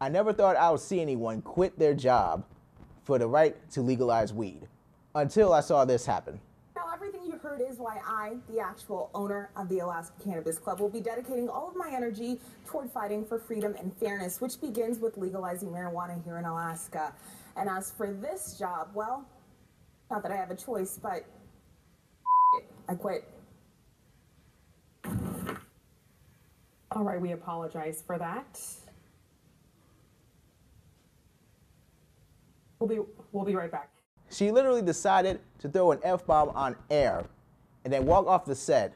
I never thought I would see anyone quit their job for the right to legalize weed until I saw this happen. Now, everything you heard is why I, the actual owner of the Alaska Cannabis Club, will be dedicating all of my energy toward fighting for freedom and fairness, which begins with legalizing marijuana here in Alaska. And as for this job, well, not that I have a choice, but I quit. All right, we apologize for that. We'll be we'll be right back. She literally decided to throw an F bomb on air and then walk off the set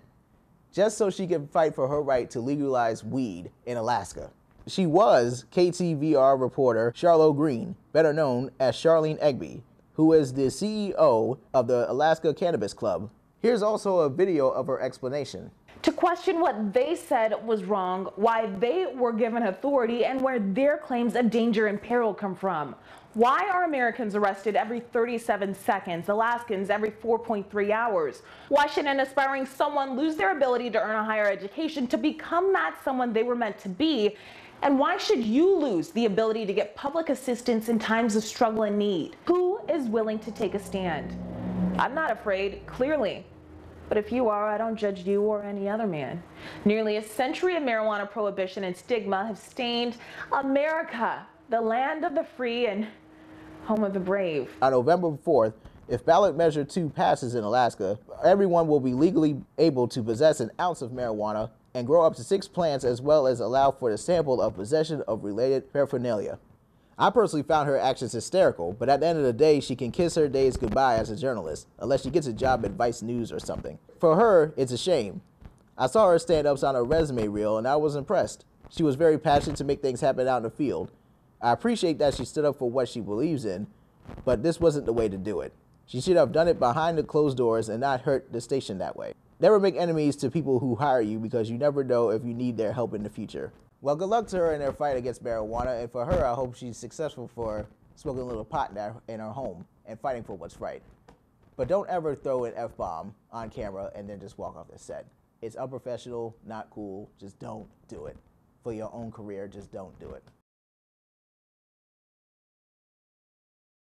just so she could fight for her right to legalize weed in Alaska. She was KTVA reporter Charlo Greene, better known as Charlene Egbe, who is the CEO of the Alaska Cannabis Club. Here's also a video of her explanation to question what they said was wrong, why they were given authority, and where their claims of danger and peril come from. Why are Americans arrested every 37 seconds, Alaskans every 4.3 hours? Why should an aspiring someone lose their ability to earn a higher education to become that someone they were meant to be? And why should you lose the ability to get public assistance in times of struggle and need? Who is willing to take a stand? I'm not afraid, clearly. But if you are, I don't judge you or any other man. Nearly a century of marijuana prohibition and stigma have stained America, the land of the free and home of the brave. On November 4th, if ballot measure 2 passes in Alaska, everyone will be legally able to possess an ounce of marijuana and grow up to six plants as well as allow for the sample of possession of related paraphernalia. I personally found her actions hysterical, but at the end of the day, she can kiss her days goodbye as a journalist, unless she gets a job at Vice News or something. For her, it's a shame. I saw her stand ups on her resume reel and I was impressed. She was very passionate to make things happen out in the field. I appreciate that she stood up for what she believes in, but this wasn't the way to do it. She should have done it behind the closed doors and not hurt the station that way. Never make enemies to people who hire you because you never know if you need their help in the future. Well, good luck to her in her fight against marijuana, and for her, I hope she's successful for smoking a little pot in her home and fighting for what's right. But don't ever throw an F bomb on camera and then just walk off the set. It's unprofessional, not cool. Just don't do it. For your own career, just don't do it.